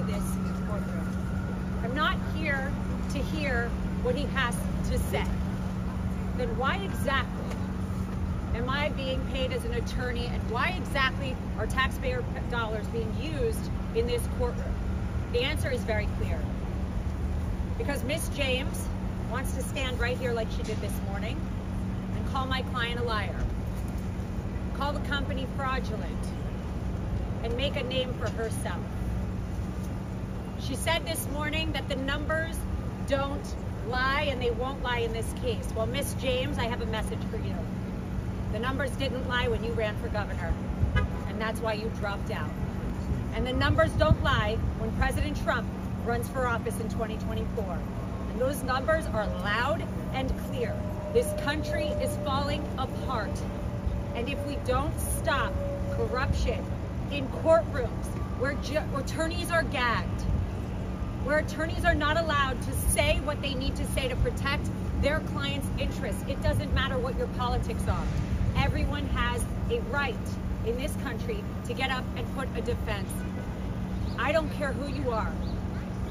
into this courtroom. I'm not here to hear what he has to say. Then why exactly am I being paid as an attorney and why exactly are taxpayer dollars being used in this courtroom? The answer is very clear. Because Miss James wants to stand right here like she did this morning and call my client a liar, call the company fraudulent, and make a name for herself. She said this morning that the numbers don't lie and they won't lie in this case. Well, Miss James, I have a message for you. The numbers didn't lie when you ran for governor, and that's why you dropped out. And the numbers don't lie when President Trump runs for office in 2024. And those numbers are loud and clear. This country is falling apart. And if we don't stop corruption in courtrooms where, attorneys are gagged, where attorneys are not allowed to say what they need to say to protect their client's interests. It doesn't matter what your politics are. Everyone has a right in this country to get up and put a defense. I don't care who you are.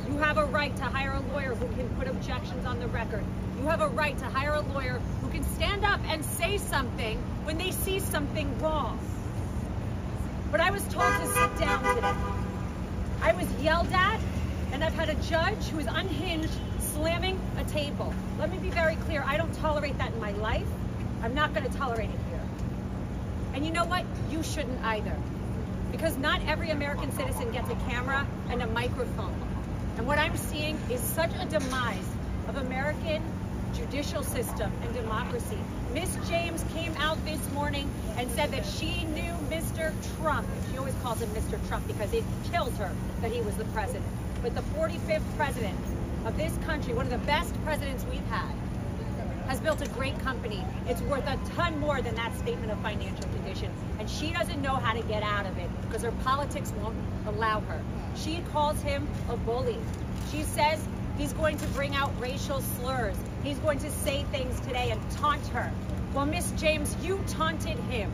You have a right to hire a lawyer who can put objections on the record. You have a right to hire a lawyer who can stand up and say something when they see something wrong. But I was told to sit down today. I was yelled at a judge who is unhinged slamming a table. Let me be very clear, I don't tolerate that in my life. I'm not going to tolerate it here. And you know what? You shouldn't either. Because not every American citizen gets a camera and a microphone. And what I'm seeing is such a demise of American judicial system and democracy. Miss James came out this morning and said that she knew Mr. Trump. She always calls him Mr. Trump because it kills her that he was the president but the 45th president of this country, one of the best presidents we've had, has built a great company. It's worth a ton more than that statement of financial condition. And she doesn't know how to get out of it because her politics won't allow her. She calls him a bully. She says he's going to bring out racial slurs. He's going to say things today and taunt her. Well, Miss James, you taunted him.